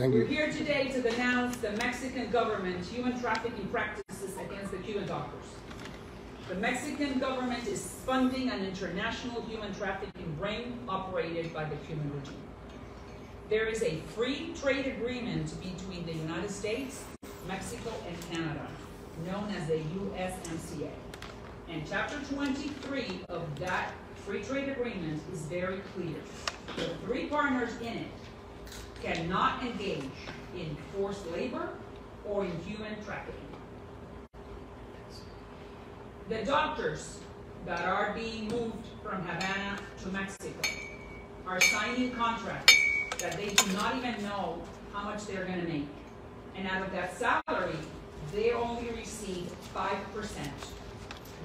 Thank We're you. here today to denounce the Mexican government human trafficking practices against the Cuban doctors. The Mexican government is funding an international human trafficking ring operated by the Cuban regime. There is a free trade agreement between the United States, Mexico, and Canada, known as the USMCA. And chapter 23 of that free trade agreement is very clear. The three partners in it cannot engage in forced labor or in human trafficking. The doctors that are being moved from Havana to Mexico are signing contracts that they do not even know how much they're gonna make. And out of that salary, they only receive five percent.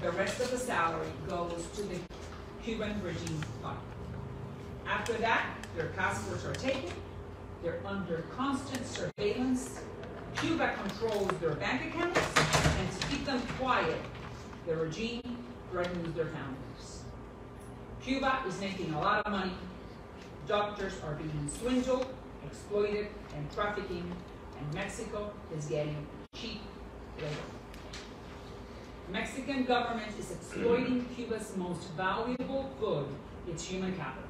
The rest of the salary goes to the Cuban regime fund. After that, their passports are taken, they're under constant surveillance. Cuba controls their bank accounts, and to keep them quiet, the regime threatens their families. Cuba is making a lot of money. Doctors are being swindled, exploited, and trafficking, and Mexico is getting cheap labor. The Mexican government is exploiting Cuba's most valuable good, its human capital.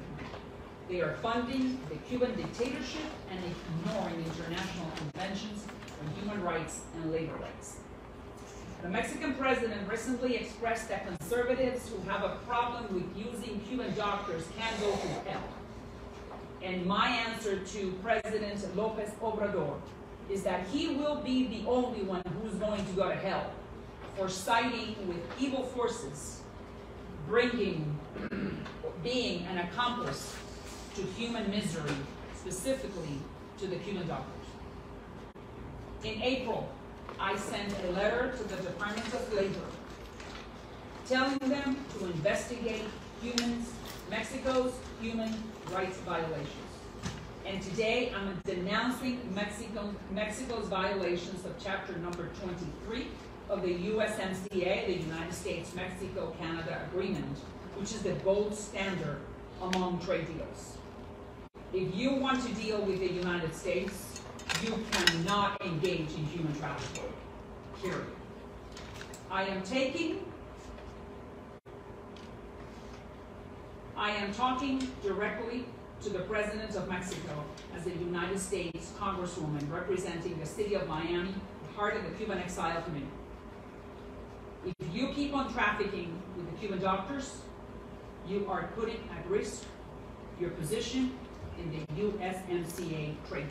They are funding the Cuban dictatorship and ignoring international conventions on human rights and labor rights. The Mexican president recently expressed that conservatives who have a problem with using Cuban doctors can go to hell. And my answer to President Lopez Obrador is that he will be the only one who's going to go to hell for siding with evil forces, bringing, being an accomplice to human misery, specifically to the Cuban doctors. In April, I sent a letter to the Department of Labor telling them to investigate humans, Mexico's human rights violations. And today I'm denouncing Mexico, Mexico's violations of chapter number 23 of the USMCA, the United States Mexico Canada Agreement, which is the gold standard among trade deals. If you want to deal with the United States, you cannot engage in human trafficking. Period. I am taking, I am talking directly to the President of Mexico as a United States Congresswoman representing the city of Miami, heart of the Cuban exile community. If you keep on trafficking with the Cuban doctors, you are putting at risk your position in the USMCA trade.